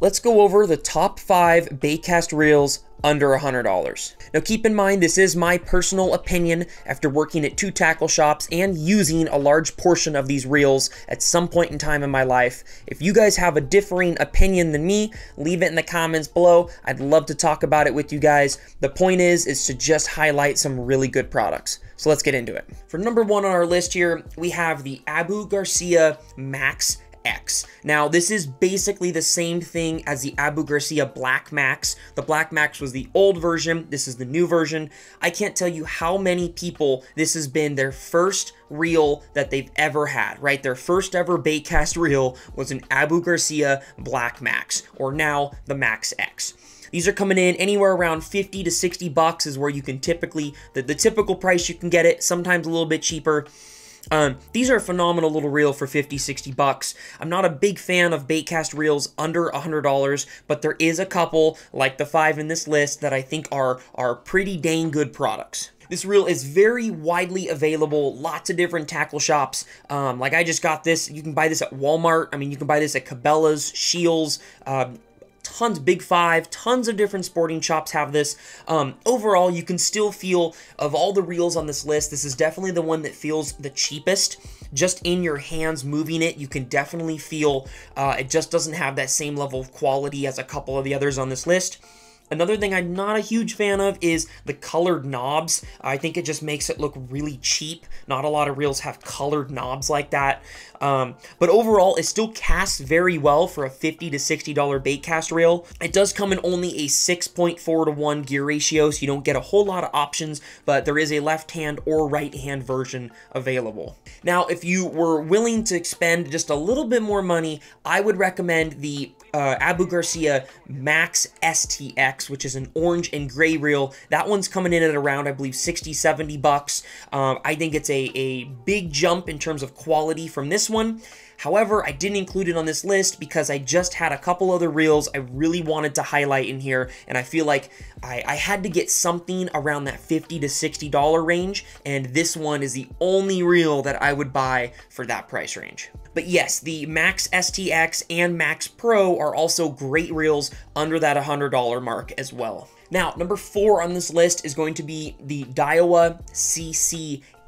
Let's go over the top five baitcast reels under $100. Now keep in mind this is my personal opinion after working at two tackle shops and using a large portion of these reels at some point in time in my life. If you guys have a differing opinion than me, leave it in the comments below. I'd love to talk about it with you guys. The point is is to just highlight some really good products. So let's get into it. For number 1 on our list here, we have the Abu Garcia Max X. Now, this is basically the same thing as the Abu Garcia Black Max. The Black Max was the old version. This is the new version. I can't tell you how many people this has been their first reel that they've ever had, right? Their first ever baitcast reel was an Abu Garcia Black Max, or now the Max X. These are coming in anywhere around 50 to 60 bucks is where you can typically, the, the typical price you can get it, sometimes a little bit cheaper. Um, these are a phenomenal little reel for 50, 60 bucks. I'm not a big fan of baitcast reels under $100, but there is a couple, like the five in this list, that I think are, are pretty dang good products. This reel is very widely available, lots of different tackle shops. Um, like I just got this, you can buy this at Walmart. I mean, you can buy this at Cabela's, Scheels, um, tons, Big Five, tons of different sporting shops have this. Um, overall, you can still feel, of all the reels on this list, this is definitely the one that feels the cheapest. Just in your hands moving it, you can definitely feel uh, it just doesn't have that same level of quality as a couple of the others on this list. Another thing I'm not a huge fan of is the colored knobs. I think it just makes it look really cheap. Not a lot of reels have colored knobs like that. Um, but overall, it still casts very well for a 50 to $60 bait cast reel. It does come in only a 6.4 to 1 gear ratio, so you don't get a whole lot of options, but there is a left hand or right hand version available. Now, if you were willing to expend just a little bit more money, I would recommend the uh, Abu Garcia Max STX, which is an orange and gray reel. That one's coming in at around, I believe, 60, 70 bucks. Um, I think it's a, a big jump in terms of quality from this one. However, I didn't include it on this list because I just had a couple other reels I really wanted to highlight in here, and I feel like I, I had to get something around that 50 to $60 range, and this one is the only reel that I would buy for that price range. But yes, the Max STX and Max Pro are also great reels under that $100 mark as well. Now, number four on this list is going to be the Daiwa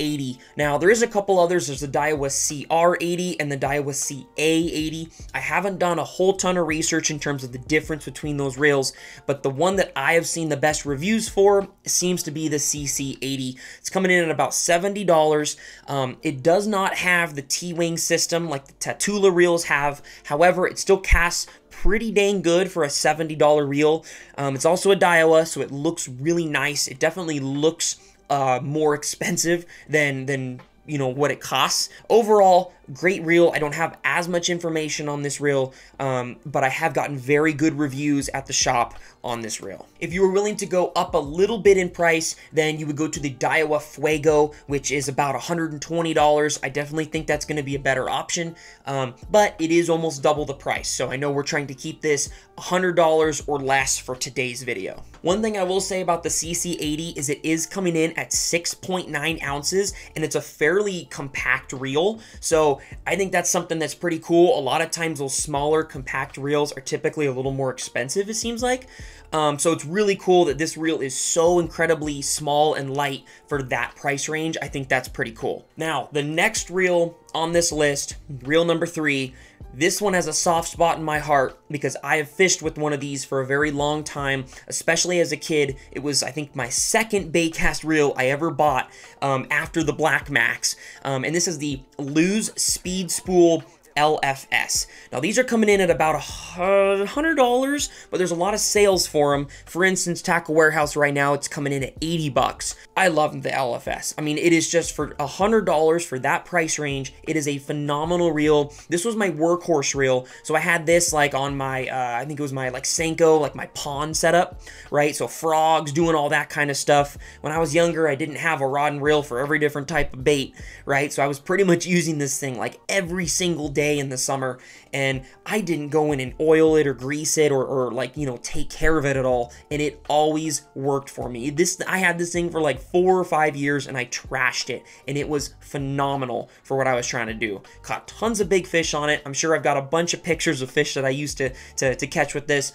CC80. Now, there is a couple others. There's the Daiwa CR80 and the Daiwa CA80. I haven't done a whole ton of research in terms of the difference between those rails, but the one that I have seen the best reviews for seems to be the CC80. It's coming in at about $70. Um, it does not have the T-wing system like the Tatula reels have. However, it still casts pretty dang good for a $70 reel. Um, it's also a Daiwa, so it looks really nice. It definitely looks uh, more expensive than than you know what it costs. Overall, great reel. I don't have as much information on this reel, um, but I have gotten very good reviews at the shop on this reel. If you were willing to go up a little bit in price, then you would go to the Daiwa Fuego, which is about $120. I definitely think that's going to be a better option, um, but it is almost double the price. So I know we're trying to keep this $100 or less for today's video. One thing I will say about the CC80 is it is coming in at 6.9 ounces, and it's a fairly compact reel. So I think that's something that's pretty cool. A lot of times those smaller compact reels are typically a little more expensive, it seems like. Um, so it's really cool that this reel is so incredibly small and light for that price range. I think that's pretty cool. Now, the next reel on this list, reel number three, this one has a soft spot in my heart because I have fished with one of these for a very long time, especially as a kid. It was, I think, my second baitcast reel I ever bought um, after the Black Max. Um, and this is the Lew's Speed Spool LFS. Now these are coming in at about $100, but there's a lot of sales for them. For instance, Tackle Warehouse right now, it's coming in at 80 bucks. I love the LFS. I mean, it is just for $100 for that price range. It is a phenomenal reel. This was my workhorse reel. So I had this like on my, uh, I think it was my like Senko, like my pond setup, right? So frogs, doing all that kind of stuff. When I was younger, I didn't have a rod and reel for every different type of bait, right? So I was pretty much using this thing like every single day day in the summer, and I didn't go in and oil it or grease it or, or like, you know, take care of it at all, and it always worked for me. This I had this thing for like four or five years, and I trashed it, and it was phenomenal for what I was trying to do. Caught tons of big fish on it. I'm sure I've got a bunch of pictures of fish that I used to, to, to catch with this.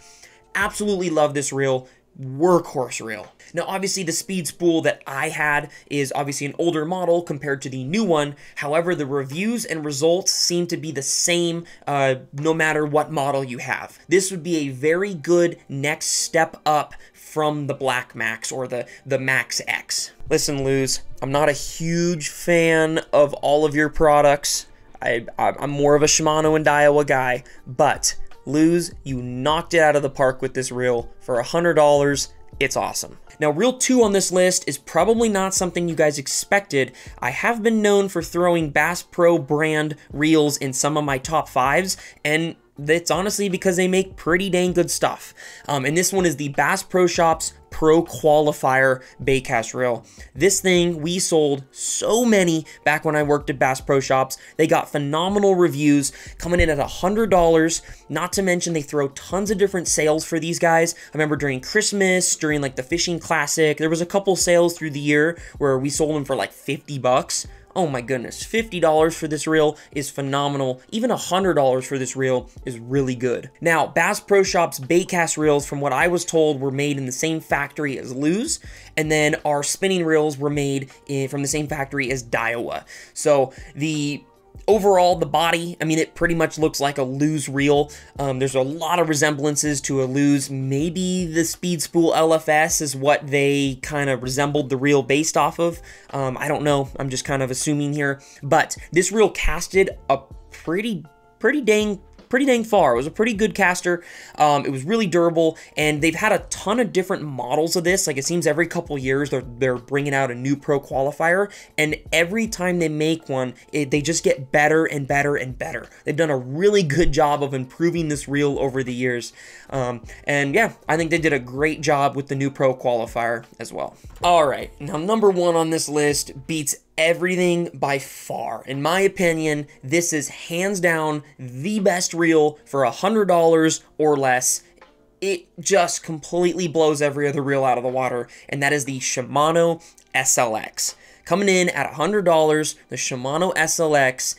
Absolutely love this reel workhorse reel. Now, obviously, the speed spool that I had is obviously an older model compared to the new one. However, the reviews and results seem to be the same uh, no matter what model you have. This would be a very good next step up from the Black Max or the, the Max X. Listen, Lew's, I'm not a huge fan of all of your products. I, I'm more of a Shimano and Daiwa guy, but Lew's, you knocked it out of the park with this reel for $100. It's awesome. Now, reel two on this list is probably not something you guys expected. I have been known for throwing Bass Pro brand reels in some of my top fives, and that's honestly because they make pretty dang good stuff. Um, and this one is the Bass Pro Shops Pro Qualifier Baitcast Reel. This thing, we sold so many back when I worked at Bass Pro Shops. They got phenomenal reviews, coming in at $100. Not to mention, they throw tons of different sales for these guys. I remember during Christmas, during like the Fishing Classic, there was a couple sales through the year where we sold them for like 50 bucks. Oh my goodness, $50 for this reel is phenomenal. Even $100 for this reel is really good. Now, Bass Pro Shop's baitcast reels, from what I was told, were made in the same factory as Lew's, and then our spinning reels were made in, from the same factory as Daiwa. So the Overall, the body, I mean, it pretty much looks like a Lew's reel. Um, there's a lot of resemblances to a Lew's. Maybe the Speed Spool LFS is what they kind of resembled the reel based off of. Um, I don't know. I'm just kind of assuming here. But this reel casted a pretty, pretty dang pretty dang far. It was a pretty good caster. Um, it was really durable, and they've had a ton of different models of this. Like it seems every couple years they're they're bringing out a new pro qualifier, and every time they make one, it, they just get better and better and better. They've done a really good job of improving this reel over the years, um, and yeah, I think they did a great job with the new pro qualifier as well. All right, now number one on this list beats everything by far. In my opinion, this is hands down the best reel for a $100 or less. It just completely blows every other reel out of the water, and that is the Shimano SLX. Coming in at $100, the Shimano SLX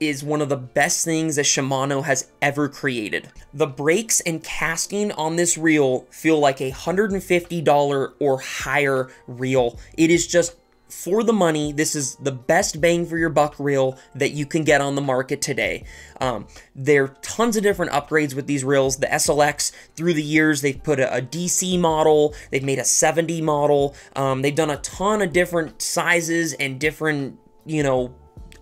is one of the best things that Shimano has ever created. The brakes and casting on this reel feel like a $150 or higher reel. It is just for the money, this is the best bang for your buck reel that you can get on the market today. Um, there are tons of different upgrades with these reels. The SLX, through the years, they've put a, a DC model, they've made a 70 model, um, they've done a ton of different sizes and different, you know,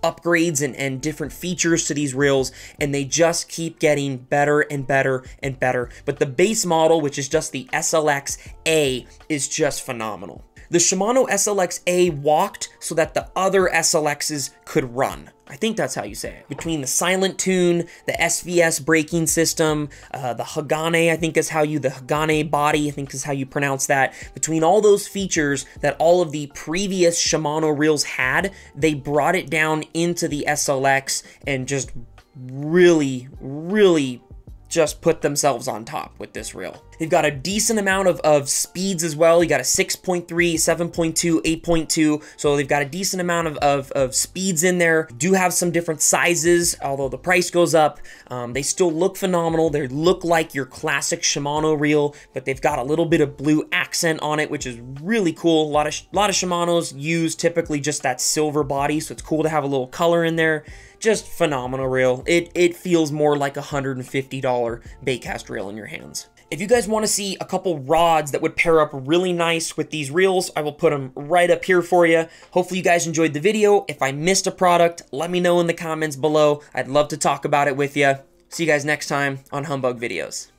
upgrades and, and different features to these reels, and they just keep getting better and better and better. But the base model, which is just the SLX A, is just phenomenal. The Shimano SLX-A walked so that the other SLXs could run. I think that's how you say it. Between the silent tune, the SVS braking system, uh, the Hagane, I think is how you, the Hagane body, I think is how you pronounce that. Between all those features that all of the previous Shimano reels had, they brought it down into the SLX and just really, really just put themselves on top with this reel. They've got a decent amount of, of speeds as well. You got a 6.3, 7.2, 8.2. So they've got a decent amount of, of, of, speeds in there. Do have some different sizes, although the price goes up. Um, they still look phenomenal. They look like your classic Shimano reel, but they've got a little bit of blue accent on it, which is really cool. A lot of, a lot of Shimanos use typically just that silver body, so it's cool to have a little color in there just phenomenal reel. It, it feels more like a $150 baitcast reel in your hands. If you guys want to see a couple rods that would pair up really nice with these reels, I will put them right up here for you. Hopefully you guys enjoyed the video. If I missed a product, let me know in the comments below. I'd love to talk about it with you. See you guys next time on Humbug Videos.